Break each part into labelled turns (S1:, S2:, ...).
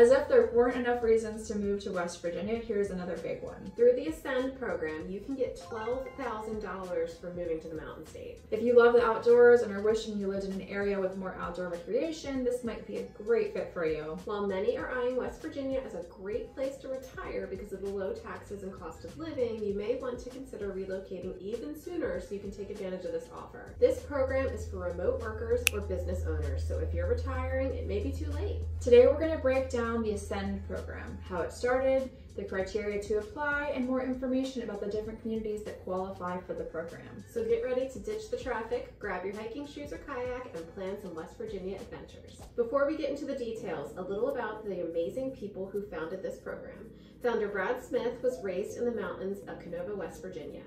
S1: As if there weren't enough reasons to move to West Virginia, here's another big one.
S2: Through the Ascend program, you can get $12,000 for moving to the Mountain State.
S1: If you love the outdoors and are wishing you lived in an area with more outdoor recreation, this might be a great fit for you.
S2: While many are eyeing West Virginia as a great place to retire because of the low taxes and cost of living, you may want to consider relocating even sooner so you can take advantage of this offer. This program is for remote workers or business owners, so if you're retiring, it may be too late.
S1: Today we're going to break down the Ascend program, how it started, the criteria to apply, and more information about the different communities that qualify for the program.
S2: So get ready to ditch the traffic, grab your hiking shoes or kayak, and plan some West Virginia adventures. Before we get into the details, a little about the amazing people who founded this program. Founder Brad Smith was raised in the mountains of Kenova, West Virginia.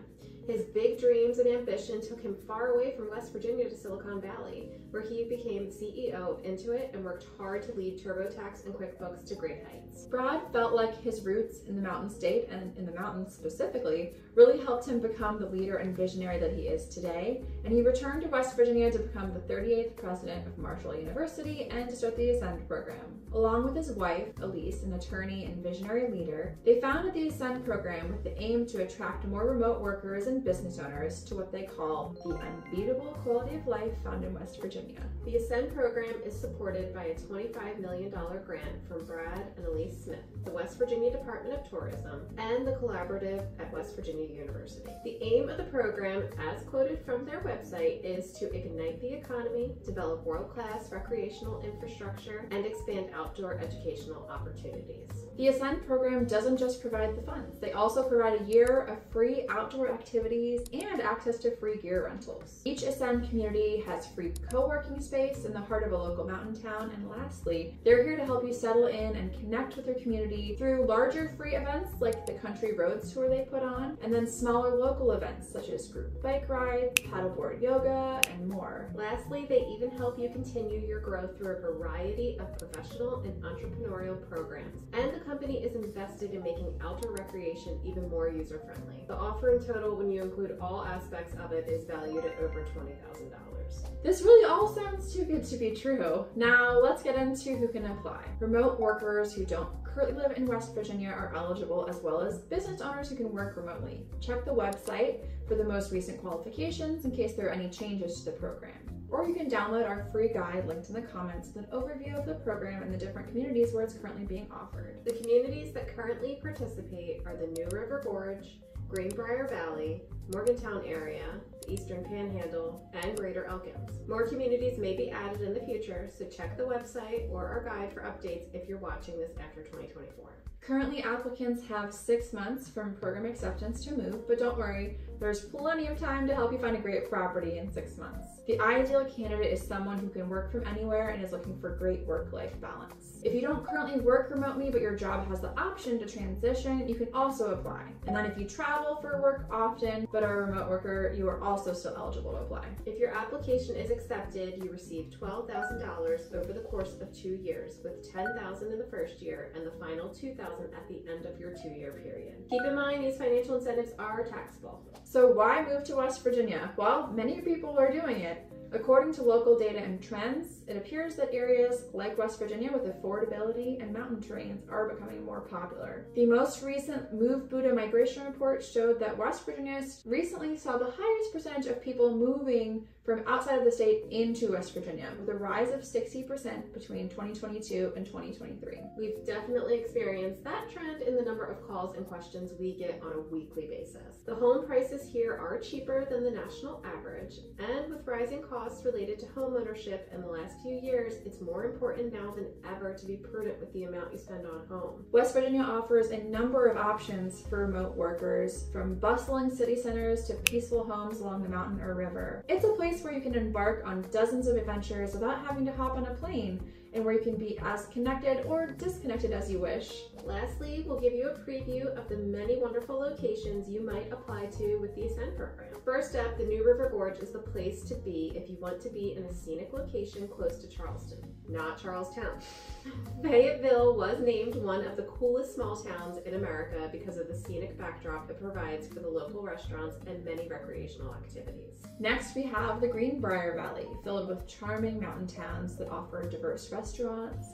S2: His big dreams and ambition took him far away from West Virginia to Silicon Valley, where he became CEO of Intuit and worked hard to lead TurboTax and QuickBooks to great heights.
S1: Brad felt like his roots in the mountain state, and in the mountains specifically, really helped him become the leader and visionary that he is today, and he returned to West Virginia to become the 38th president of Marshall University and to start the Ascend program. Along with his wife, Elise, an attorney and visionary leader, they founded the Ascend program with the aim to attract more remote workers and business owners to what they call the unbeatable quality of life found in West Virginia.
S2: The Ascend program is supported by a $25 million grant from Brad and Elise Smith, the West Virginia Department of Tourism, and the collaborative at West Virginia University. The aim of the program, as quoted from their website, is to ignite the economy, develop world-class recreational infrastructure, and expand outdoor educational opportunities.
S1: The Ascend program doesn't just provide the funds, they also provide a year of free outdoor activities and access to free gear rentals. Each Ascend community has free co-working space in the heart of a local mountain town, and lastly, they're here to help you settle in and connect with your community through larger free events like the Country Roads Tour they put on, and then smaller local events such as group bike rides, paddleboard yoga, and more.
S2: Lastly, they even help you continue your growth through a variety of professional and entrepreneurial programs. And the company is invested in making outdoor recreation even more user-friendly. The offer in total, when you include all aspects of it, is valued at over $20,000.
S1: This really all sounds too good to be true. Now let's get into who can apply. Remote workers who don't currently live in West Virginia are eligible as well as business owners who can work remotely. Check the website for the most recent qualifications in case there are any changes to the program. Or you can download our free guide linked in the comments with an overview of the program and the different communities where it's currently being offered.
S2: The communities that currently participate are the New River Gorge, Greenbrier Valley, Morgantown area, the Eastern Panhandle, and Greater Elkins. More communities may be added in the future, so check the website or our guide for updates if you're watching this after 2024.
S1: Currently, applicants have six months from program acceptance to move, but don't worry, there's plenty of time to help you find a great property in six months. The ideal candidate is someone who can work from anywhere and is looking for great work-life balance. If you don't currently work remotely, but your job has the option to transition, you can also apply. And then if you travel for work often, but are a remote worker, you are also still eligible to apply.
S2: If your application is accepted, you receive $12,000 over the course of two years, with $10,000 in the first year and the final $2,000 at the end of your two-year period. Keep in mind, these financial incentives are taxable.
S1: So why move to West Virginia? Well, many people are doing it. According to local data and trends, it appears that areas like West Virginia with affordability and mountain terrains are becoming more popular. The most recent moveBuddha migration report showed that West Virginia recently saw the highest percentage of people moving from outside of the state into West Virginia, with a rise of 60% between 2022 and 2023.
S2: We've definitely experienced that trend in the number of calls and questions we get on a weekly basis. The home prices here are cheaper than the national average, and with rising costs related to home ownership in the last few years, it's more important now than ever to be prudent with the amount you spend on home.
S1: West Virginia offers a number of options for remote workers, from bustling city centers to peaceful homes along the mountain or river. It's a place place where you can embark on dozens of adventures without having to hop on a plane and where you can be as connected or disconnected as you wish.
S2: Lastly, we'll give you a preview of the many wonderful locations you might apply to with the Ascend program. First up, the New River Gorge is the place to be if you want to be in a scenic location close to Charleston, not Charlestown. Fayetteville was named one of the coolest small towns in America because of the scenic backdrop it provides for the local restaurants and many recreational activities.
S1: Next, we have the Greenbrier Valley, filled with charming mountain towns that offer diverse restaurants,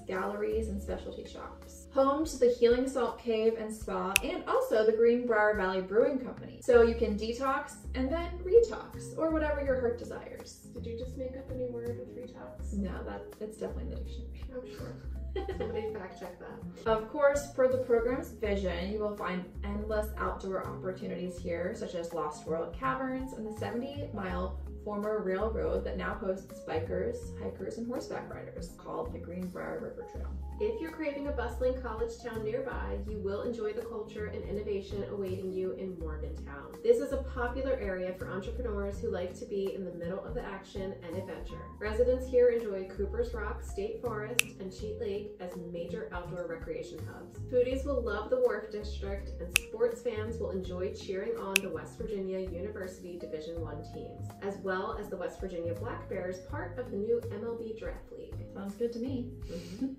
S1: galleries, and specialty shops. Home to the Healing Salt Cave and Spa, and also the Greenbrier Valley Brewing Company. So you can detox and then retox, or whatever your heart desires.
S2: Did you just make up a new word with retox?
S1: No, that it's definitely in the dictionary.
S2: I'm sure. Somebody fact check that.
S1: Of course, per the program's vision, you will find endless outdoor opportunities here, such as Lost World Caverns and the 70 mile former railroad that now hosts bikers, hikers, and horseback riders called the Greenbrier River Trail.
S2: If you're craving a bustling college town nearby, you will enjoy the culture and innovation awaiting you in Morgantown. This is a popular area for entrepreneurs who like to be in the middle of the action and adventure. Residents here enjoy Cooper's Rock State Forest and Cheat Lake as major outdoor recreation hubs. Foodies will love the Wharf District, and sports fans will enjoy cheering on the West Virginia University Division One teams, as well as the West Virginia Black Bears, part of the new MLB Draft League.
S1: Sounds good to me. Mm-hmm.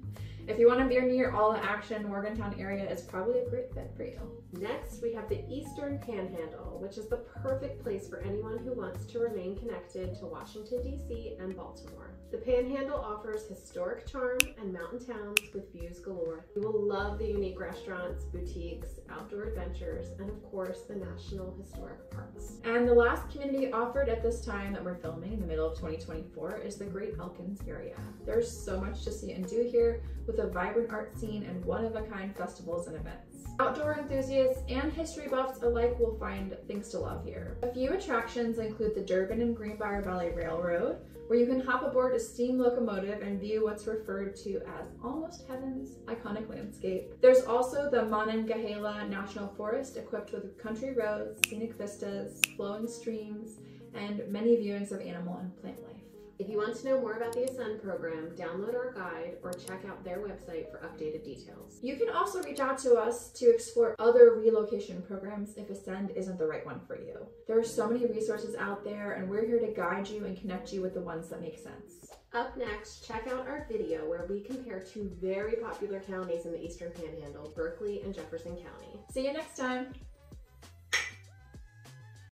S1: If you want to be near all the action, Morgantown area is probably a great fit for you.
S2: Next, we have the Eastern Panhandle, which is the perfect place for anyone who wants to remain connected to Washington, D.C. and Baltimore. The Panhandle offers historic charm and mountain towns with views galore. You will love the unique restaurants, boutiques, outdoor adventures, and of course, the National Historic Parks.
S1: And the last community offered at this time that we're filming in the middle of 2024 is the Great Elkins area. There's so much to see and do here with a vibrant art scene and one-of-a-kind festivals and events. Outdoor enthusiasts and history buffs alike will find things to love here. A few attractions include the Durbin and Greenbrier Valley Railroad, where you can hop aboard a steam locomotive and view what's referred to as almost heaven's iconic landscape. There's also the Monongahela National Forest equipped with country roads, scenic vistas, flowing streams, and many viewings of animal and plant life.
S2: If you want to know more about the Ascend program, download our guide or check out their website for updated details.
S1: You can also reach out to us to explore other relocation programs if Ascend isn't the right one for you. There are so many resources out there, and we're here to guide you and connect you with the ones that make sense.
S2: Up next, check out our video where we compare two very popular counties in the Eastern Panhandle, Berkeley and Jefferson County.
S1: See you next time!